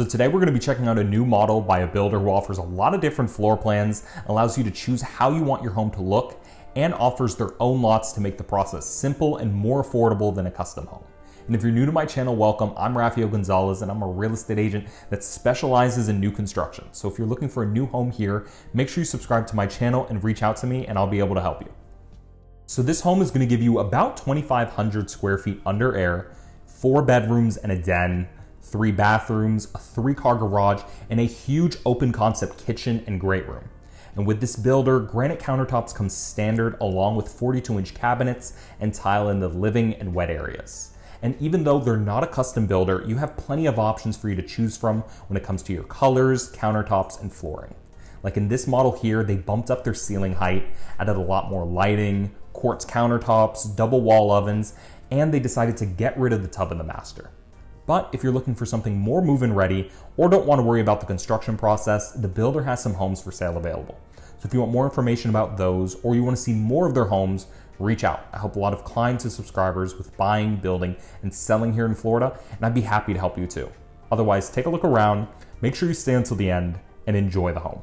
So today we're gonna to be checking out a new model by a builder who offers a lot of different floor plans, allows you to choose how you want your home to look, and offers their own lots to make the process simple and more affordable than a custom home. And if you're new to my channel, welcome. I'm Raphael Gonzalez and I'm a real estate agent that specializes in new construction. So if you're looking for a new home here, make sure you subscribe to my channel and reach out to me and I'll be able to help you. So this home is gonna give you about 2,500 square feet under air, four bedrooms and a den, three bathrooms, a three car garage, and a huge open concept kitchen and great room. And with this builder, granite countertops come standard along with 42 inch cabinets and tile in the living and wet areas. And even though they're not a custom builder, you have plenty of options for you to choose from when it comes to your colors, countertops, and flooring. Like in this model here, they bumped up their ceiling height, added a lot more lighting, quartz countertops, double wall ovens, and they decided to get rid of the tub in the master. But if you're looking for something more move-in ready or don't want to worry about the construction process, the builder has some homes for sale available. So if you want more information about those or you want to see more of their homes, reach out. I help a lot of clients and subscribers with buying, building, and selling here in Florida, and I'd be happy to help you too. Otherwise, take a look around, make sure you stay until the end, and enjoy the home.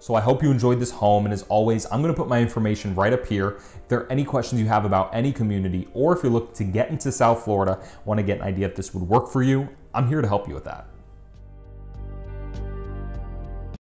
So I hope you enjoyed this home, and as always, I'm gonna put my information right up here. If there are any questions you have about any community, or if you're looking to get into South Florida, wanna get an idea if this would work for you, I'm here to help you with that.